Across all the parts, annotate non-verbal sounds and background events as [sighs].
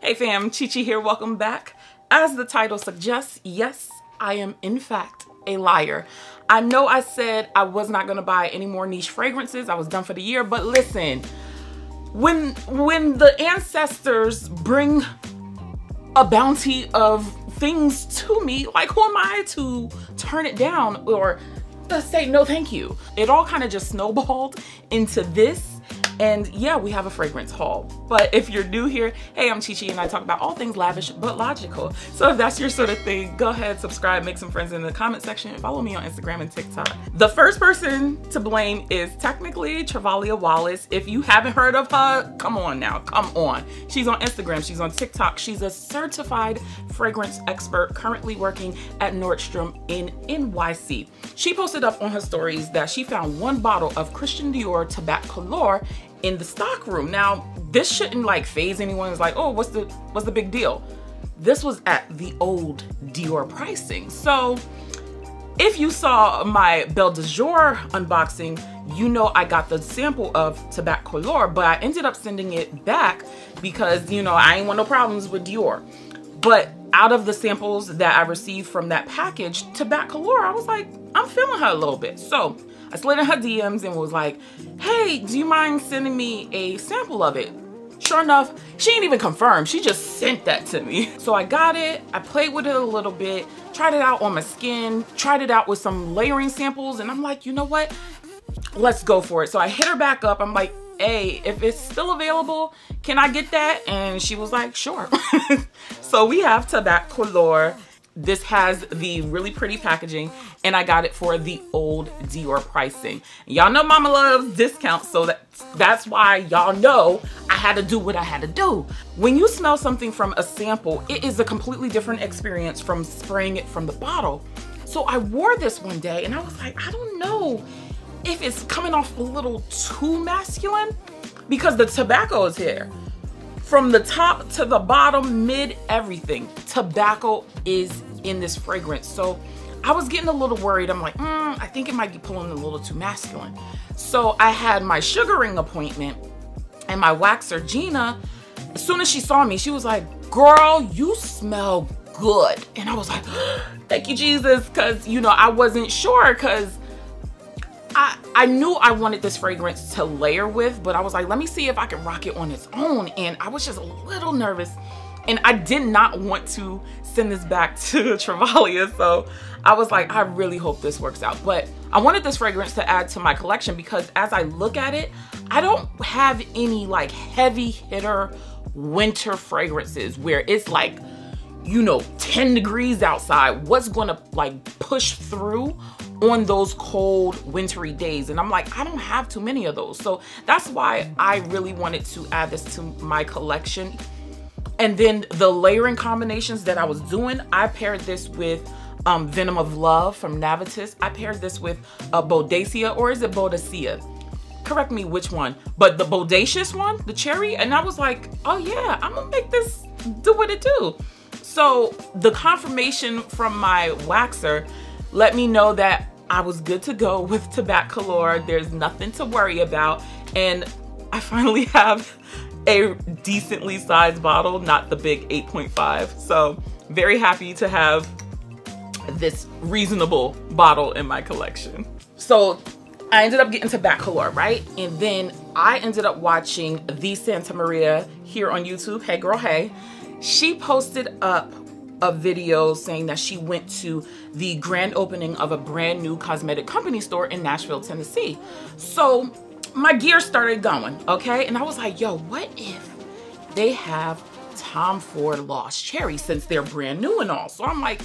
Hey fam, Chi Chi here, welcome back. As the title suggests, yes, I am in fact a liar. I know I said I was not gonna buy any more niche fragrances. I was done for the year, but listen, when when the ancestors bring a bounty of things to me, like who am I to turn it down or say no thank you? It all kind of just snowballed into this and yeah, we have a fragrance haul. But if you're new here, hey, I'm Chi Chi and I talk about all things lavish but logical. So if that's your sort of thing, go ahead, subscribe, make some friends in the comment section, and follow me on Instagram and TikTok. The first person to blame is technically Travaulya Wallace. If you haven't heard of her, come on now, come on. She's on Instagram, she's on TikTok. She's a certified fragrance expert currently working at Nordstrom in NYC. She posted up on her stories that she found one bottle of Christian Dior Tobacolor in the stock room. Now, this shouldn't like phase anyone. It's like, oh, what's the what's the big deal? This was at the old Dior pricing. So if you saw my Belle de Jour unboxing, you know I got the sample of Tobacolor, but I ended up sending it back because, you know, I ain't want no problems with Dior. But out of the samples that I received from that package, Tobacolor, I was like, I'm feeling her a little bit. So I slid in her DMs and was like, hey, do you mind sending me a sample of it? Sure enough, she ain't even confirmed. She just sent that to me. [laughs] So I got it, I played with it a little bit, tried it out on my skin, tried it out with some layering samples, and I'm like, you know what? Let's go for it. So I hit her back up. I'm like, hey, if it's still available, can I get that? And she was like, sure. [laughs] so we have Tobacolor this has the really pretty packaging and I got it for the old Dior pricing. Y'all know mama loves discounts, so that, that's why y'all know I had to do what I had to do. When you smell something from a sample, it is a completely different experience from spraying it from the bottle. So I wore this one day and I was like, I don't know if it's coming off a little too masculine because the tobacco is here. From the top to the bottom, mid everything, tobacco is in this fragrance. So I was getting a little worried. I'm like, mm, I think it might be pulling a little too masculine. So I had my sugaring appointment and my waxer, Gina, as soon as she saw me, she was like, girl, you smell good. And I was like, [gasps] thank you, Jesus. Cause you know, I wasn't sure cause I, I knew I wanted this fragrance to layer with, but I was like, let me see if I can rock it on its own. And I was just a little nervous and I did not want to send this back [laughs] to Travaulya. So I was like, I really hope this works out. But I wanted this fragrance to add to my collection because as I look at it, I don't have any like heavy hitter winter fragrances where it's like, you know, 10 degrees outside. What's gonna like push through on those cold wintry days and I'm like I don't have too many of those so that's why I really wanted to add this to my collection and then the layering combinations that I was doing, I paired this with um, Venom of Love from Navitus. I paired this with a Bodacia, or is it Bodacia? Correct me which one, but the Bodacious one, the cherry, and I was like, oh yeah, I'm gonna make this do what it do. So the confirmation from my waxer let me know that I was good to go with Tobacolor. There's nothing to worry about. And I [laughs] finally have a decently sized bottle, not the big 8.5. So very happy to have this reasonable bottle in my collection. So I ended up getting to Couleur, right? And then I ended up watching The Santa Maria here on YouTube. Hey girl, hey. She posted up a video saying that she went to the grand opening of a brand new cosmetic company store in Nashville, Tennessee. So my gear started going, okay? And I was like, yo, what if they have Tom Ford Lost Cherry since they're brand new and all? So I'm like,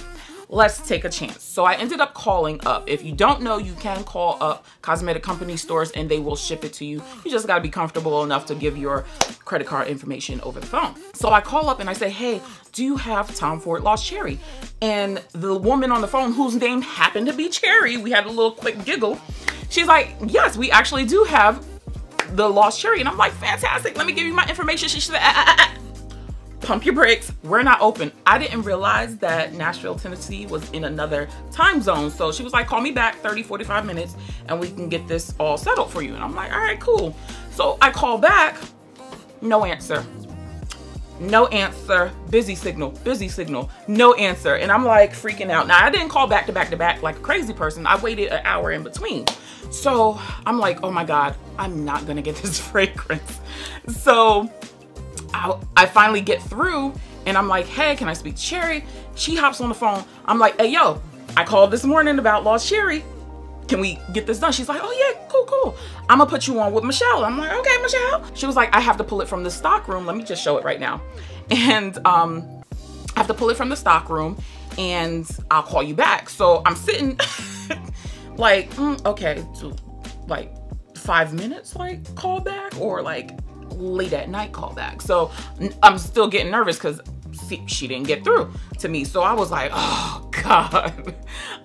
let's take a chance. So I ended up calling up. If you don't know, you can call up cosmetic company stores and they will ship it to you. You just gotta be comfortable enough to give your credit card information over the phone. So I call up and I say, hey, do you have Tom Ford Lost Cherry? And the woman on the phone whose name happened to be Cherry, we had a little quick giggle. She's like, yes, we actually do have the Lost Cherry. And I'm like, fantastic, let me give you my information. She said, ah, ah, ah, ah. pump your brakes, we're not open. I didn't realize that Nashville, Tennessee was in another time zone. So she was like, call me back 30, 45 minutes and we can get this all settled for you. And I'm like, all right, cool. So I call back, no answer. No answer, busy signal, busy signal, no answer. And I'm like freaking out. Now I didn't call back to back to back like a crazy person. I waited an hour in between. So I'm like, oh my God, I'm not gonna get [laughs] this fragrance. So I, I finally get through and I'm like, hey, can I speak to Cherry? She hops on the phone. I'm like, hey, yo, I called this morning about Lost Cherry. Can we get this done? She's like, oh yeah, cool, cool. I'm gonna put you on with Michelle. I'm like, okay, Michelle. She was like, I have to pull it from the stock room. Let me just show it right now. And um, I have to pull it from the stock room and I'll call you back. So I'm sitting [laughs] like, mm, okay, so like five minutes, like call back or like late at night call back. So I'm still getting nervous because she didn't get through to me. So I was like, oh [laughs] God,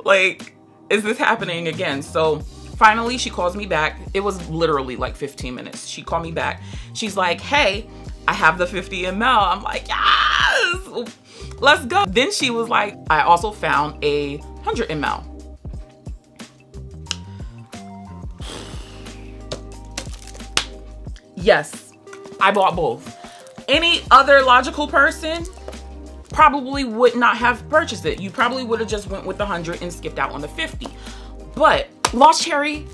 like, is this happening again? So finally she calls me back. It was literally like 15 minutes. She called me back. She's like, hey, I have the 50 ml. I'm like, yes, let's go. Then she was like, I also found a 100 ml. Yes, I bought both. Any other logical person probably would not have purchased it. You probably would have just went with the 100 and skipped out on the 50. But Lost Cherry,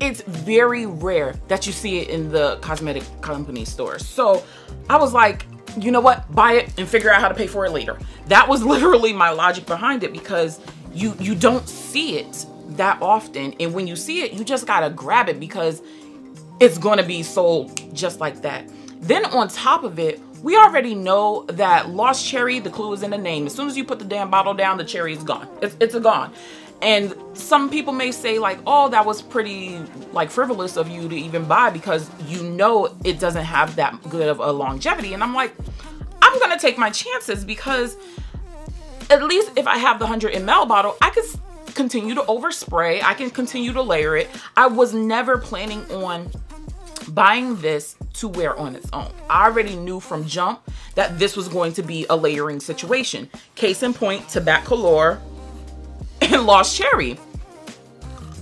it's very rare that you see it in the cosmetic company stores. So I was like, you know what? Buy it and figure out how to pay for it later. That was [laughs] literally my logic behind it because you you don't see it that often. And when you see it, you just gotta grab it because it's gonna be sold just like that. Then on top of it, we already know that Lost Cherry, the clue is in the name. As soon as you put the damn bottle down, the cherry is gone. It's, it's a gone. And some people may say like, oh, that was pretty like frivolous of you to even buy because you know it doesn't have that good of a longevity. And I'm like, I'm gonna take my chances because at least if I have the 100 ml bottle, I could continue to overspray. I can continue to layer it. I was never planning on buying this to wear on its own. I already knew from jump that this was going to be a layering situation. Case in point, Tobacolor and Lost Cherry.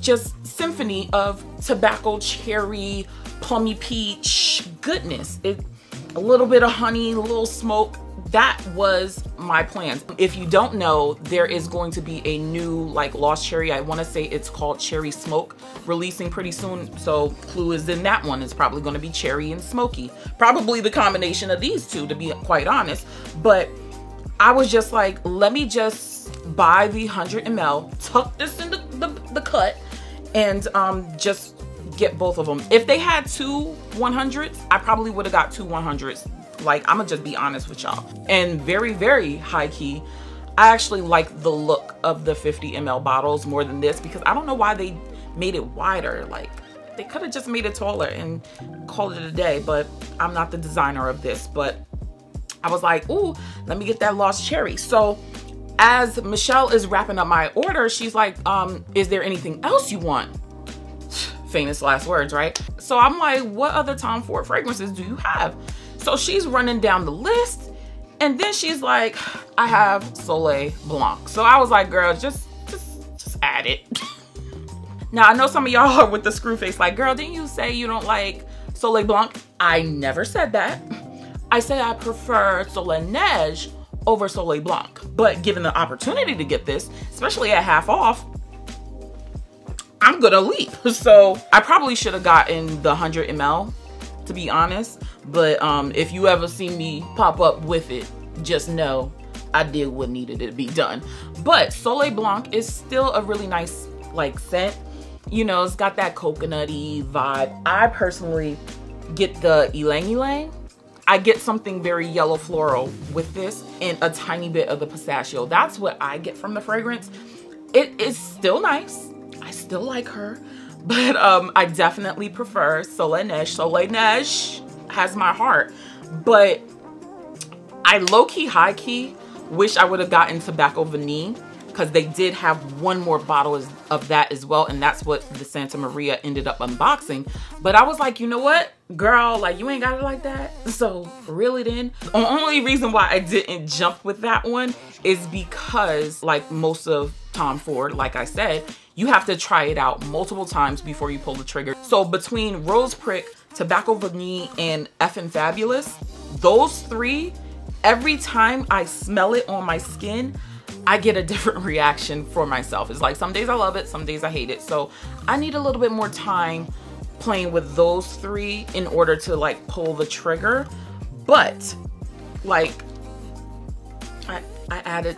Just symphony of tobacco, cherry, plummy peach goodness. It, a little bit of honey, a little smoke, that was my plans. If you don't know, there is going to be a new like Lost Cherry. I want to say it's called Cherry Smoke releasing pretty soon. So clue is in that one. It's probably going to be cherry and smoky. Probably the combination of these two to be quite honest. But I was just like, let me just buy the 100 ml, tuck this in the, the, the cut and um, just get both of them. If they had two 100s, I probably would have got two 100s like, I'm gonna just be honest with y'all. And very, very high key, I actually like the look of the 50 ml bottles more than this because I don't know why they made it wider. Like, they could have just made it taller and called it a day, but I'm not the designer of this. But I was like, ooh, let me get that Lost Cherry. So as Michelle is wrapping up my order, she's like, um, is there anything else you want? [sighs] Famous last words, right? So I'm like, what other Tom Ford fragrances do you have? So she's running down the list and then she's like, I have Soleil Blanc. So I was like, girl, just, just, just add it. [laughs] now I know some of y'all are with the screw face like, girl, didn't you say you don't like Soleil Blanc? I never said that. I said I prefer Soleil Neige over Soleil Blanc. But given the opportunity to get this, especially at half off, I'm gonna leap. [laughs] So I probably should have gotten the 100 ml to be honest. But um, if you ever see me pop up with it, just know I did what needed to be done. But Soleil Blanc is still a really nice like scent. You know, it's got that coconutty vibe. I personally get the ylang ylang. I get something very yellow floral with this and a tiny bit of the pistachio. That's what I get from the fragrance. It is still nice. I still like her. But um, I definitely prefer Soleil Neige. Soleil Neige has my heart. But I low-key, high-key wish I would have gotten Tobacco Vanille because they did have one more bottle of that as well and that's what the Santa Maria ended up unboxing but I was like you know what girl like you ain't got it like that [laughs] so really then the only reason why I didn't jump with that one is because like most of Tom Ford like I said you have to try it out multiple times before you pull the trigger. So between Rose Prick, Tobacco Vanille, and Effin' Fabulous, those three every time I smell it on my skin, I get a [laughs] different reaction for myself. It's like some days I love it, some days I hate it. So I need a little bit more time playing with those three in order to like pull the trigger. But like I, I added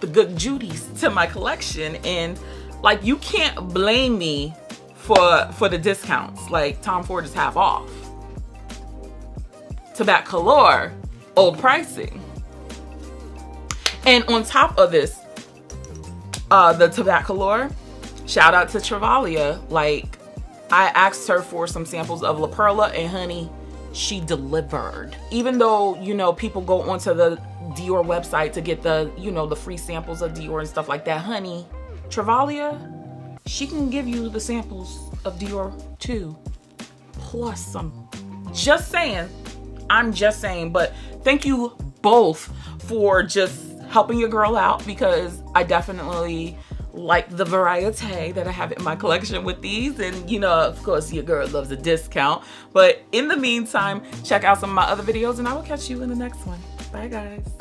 the good Judy's to my collection and like you can't blame me for for the discounts. Like Tom Ford is half off. Tobacolor, old pricing. And on top of this, uh, the Tobacolor, shout out to Travaulya. Like, I asked her for some samples of La Perla and honey, she delivered. Even though, you know, people go onto the Dior website to get the, you know, the free samples of Dior and stuff like that, honey, Travaulya, she can give you the samples of Dior too, plus some. Just saying. I'm just saying, but thank you both for just helping your girl out because I definitely like the variety that I have in my collection with these. And you know, of course, your girl loves a discount. But in the meantime, check out some of my other videos and I will catch you in the next one. Bye guys.